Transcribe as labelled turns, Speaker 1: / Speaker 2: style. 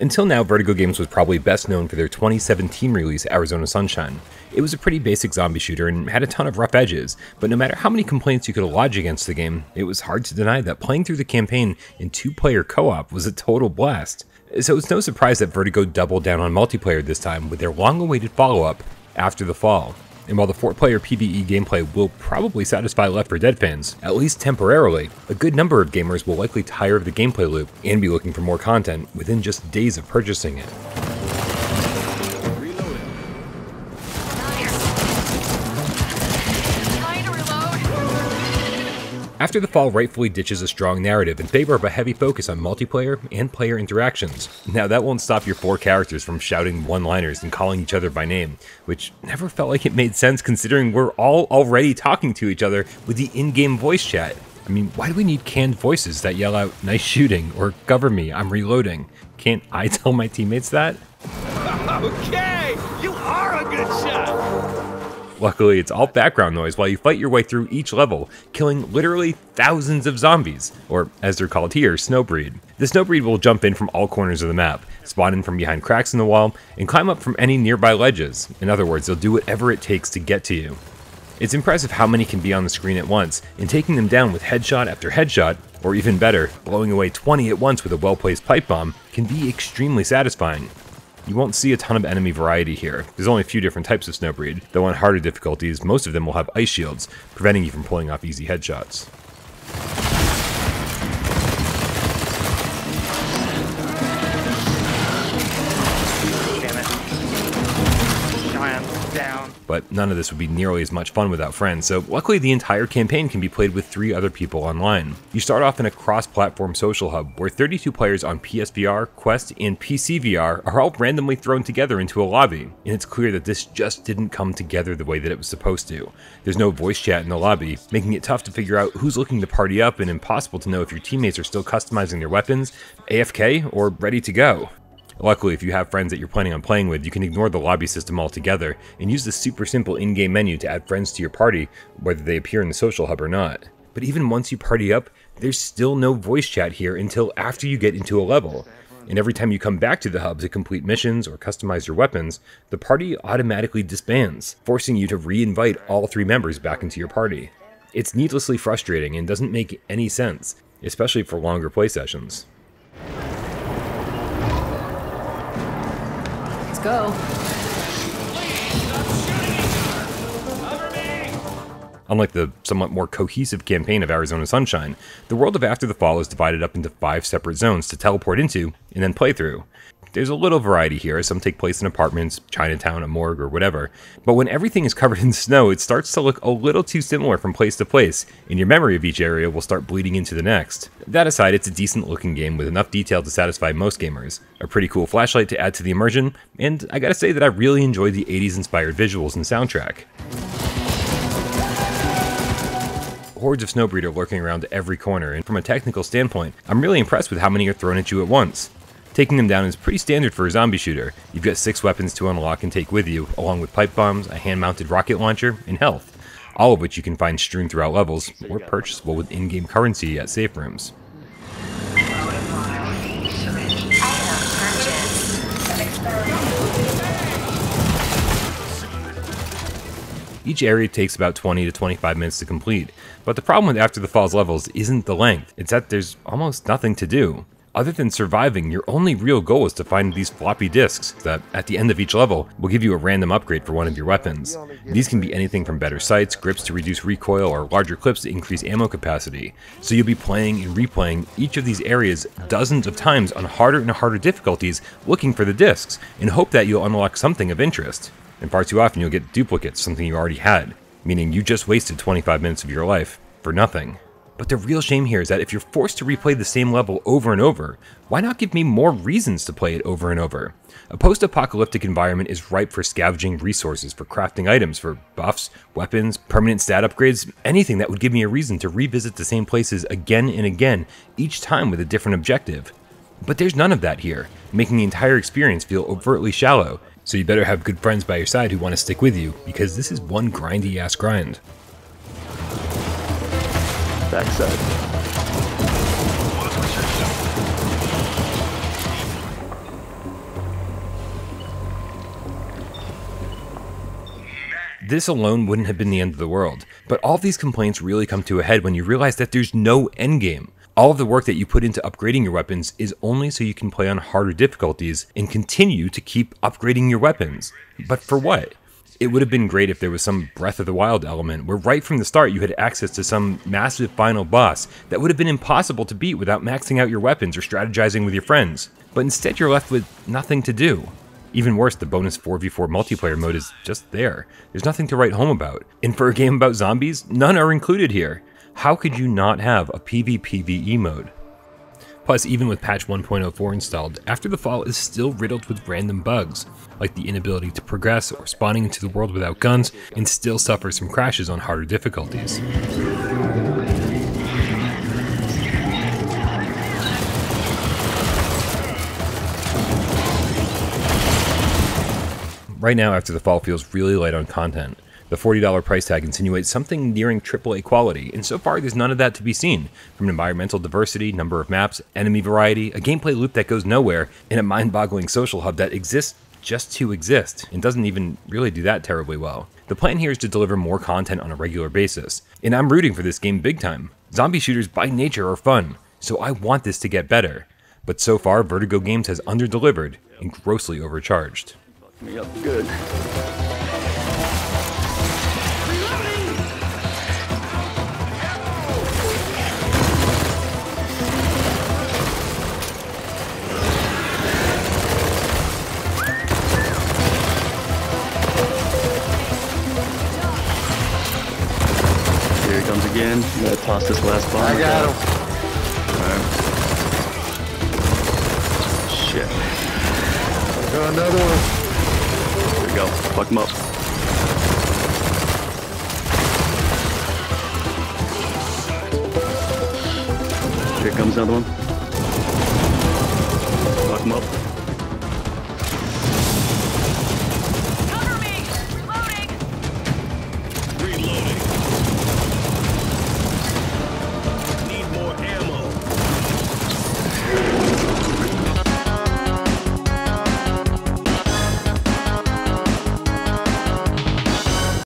Speaker 1: Until now, Vertigo Games was probably best known for their 2017 release, Arizona Sunshine. It was a pretty basic zombie shooter and had a ton of rough edges, but no matter how many complaints you could lodge against the game, it was hard to deny that playing through the campaign in two player co op was a total blast. So it's no surprise that Vertigo doubled down on multiplayer this time with their long awaited follow up, After the Fall. And while the four player PvE gameplay will probably satisfy Left 4 Dead fans, at least temporarily, a good number of gamers will likely tire of the gameplay loop and be looking for more content within just days of purchasing it. After the Fall rightfully ditches a strong narrative in favor of a heavy focus on multiplayer and player interactions. Now that won't stop your four characters from shouting one-liners and calling each other by name, which never felt like it made sense considering we're all already talking to each other with the in-game voice chat. I mean, why do we need canned voices that yell out, nice shooting, or cover me, I'm reloading? Can't I tell my teammates that?
Speaker 2: Okay, you are a good shot.
Speaker 1: Luckily, it's all background noise while you fight your way through each level, killing literally thousands of zombies, or as they're called here, Snowbreed. The Snowbreed will jump in from all corners of the map, spawn in from behind cracks in the wall, and climb up from any nearby ledges. In other words, they'll do whatever it takes to get to you. It's impressive how many can be on the screen at once, and taking them down with headshot after headshot, or even better, blowing away 20 at once with a well-placed pipe bomb, can be extremely satisfying. You won't see a ton of enemy variety here. There's only a few different types of Snowbreed, though on harder difficulties, most of them will have ice shields, preventing you from pulling off easy headshots. But none of this would be nearly as much fun without friends, so luckily the entire campaign can be played with three other people online. You start off in a cross-platform social hub, where 32 players on PSVR, Quest, and PCVR are all randomly thrown together into a lobby, and it's clear that this just didn't come together the way that it was supposed to. There's no voice chat in the lobby, making it tough to figure out who's looking to party up and impossible to know if your teammates are still customizing their weapons, AFK, or ready to go. Luckily, if you have friends that you're planning on playing with, you can ignore the lobby system altogether and use the super simple in-game menu to add friends to your party, whether they appear in the social hub or not. But even once you party up, there's still no voice chat here until after you get into a level. And every time you come back to the hub to complete missions or customize your weapons, the party automatically disbands, forcing you to re-invite all three members back into your party. It's needlessly frustrating and doesn't make any sense, especially for longer play sessions.
Speaker 3: Go.
Speaker 1: Unlike the somewhat more cohesive campaign of Arizona Sunshine, the world of After the Fall is divided up into five separate zones to teleport into and then play through. There's a little variety here, some take place in apartments, Chinatown, a morgue, or whatever. But when everything is covered in snow, it starts to look a little too similar from place to place, and your memory of each area will start bleeding into the next. That aside, it's a decent looking game with enough detail to satisfy most gamers, a pretty cool flashlight to add to the immersion, and I gotta say that I really enjoyed the 80s inspired visuals and soundtrack. hordes of Snowbreed are lurking around every corner, and from a technical standpoint, I'm really impressed with how many are thrown at you at once. Taking them down is pretty standard for a zombie shooter. You've got six weapons to unlock and take with you, along with pipe bombs, a hand-mounted rocket launcher, and health, all of which you can find strewn throughout levels, or purchasable with in-game currency at safe rooms. Each area takes about 20 to 25 minutes to complete, but the problem with After the Falls levels isn't the length, it's that there's almost nothing to do. Other than surviving, your only real goal is to find these floppy disks that, at the end of each level, will give you a random upgrade for one of your weapons. These can be anything from better sights, grips to reduce recoil, or larger clips to increase ammo capacity. So you'll be playing and replaying each of these areas dozens of times on harder and harder difficulties looking for the discs, in hope that you'll unlock something of interest. And far too often you'll get duplicates, something you already had, meaning you just wasted 25 minutes of your life for nothing. But the real shame here is that if you're forced to replay the same level over and over, why not give me more reasons to play it over and over? A post-apocalyptic environment is ripe for scavenging resources, for crafting items, for buffs, weapons, permanent stat upgrades, anything that would give me a reason to revisit the same places again and again, each time with a different objective. But there's none of that here, making the entire experience feel overtly shallow, so you better have good friends by your side who want to stick with you, because this is one grindy ass grind
Speaker 4: backside.
Speaker 1: This alone wouldn't have been the end of the world, but all these complaints really come to a head when you realize that there's no endgame. All of the work that you put into upgrading your weapons is only so you can play on harder difficulties and continue to keep upgrading your weapons. But for what? It would have been great if there was some Breath of the Wild element where right from the start you had access to some massive final boss that would have been impossible to beat without maxing out your weapons or strategizing with your friends. But instead you're left with nothing to do. Even worse, the bonus 4v4 multiplayer mode is just there. There's nothing to write home about. And for a game about zombies, none are included here. How could you not have a PvPvE mode? Plus, even with patch 1.04 installed, After the Fall is still riddled with random bugs, like the inability to progress or spawning into the world without guns, and still suffers from crashes on harder difficulties. Right now, After the Fall feels really light on content. The $40 price tag insinuates something nearing AAA quality, and so far there's none of that to be seen. From environmental diversity, number of maps, enemy variety, a gameplay loop that goes nowhere, and a mind boggling social hub that exists just to exist, and doesn't even really do that terribly well. The plan here is to deliver more content on a regular basis, and I'm rooting for this game big time. Zombie shooters by nature are fun, so I want this to get better. But so far, Vertigo Games has underdelivered and grossly overcharged.
Speaker 3: Me up good. He comes again. I'm gonna toss this last bomb.
Speaker 2: I got him.
Speaker 3: Alright. Shit.
Speaker 2: Got another one.
Speaker 3: Here we go. Fuck him up. Here comes another one. Fuck him up.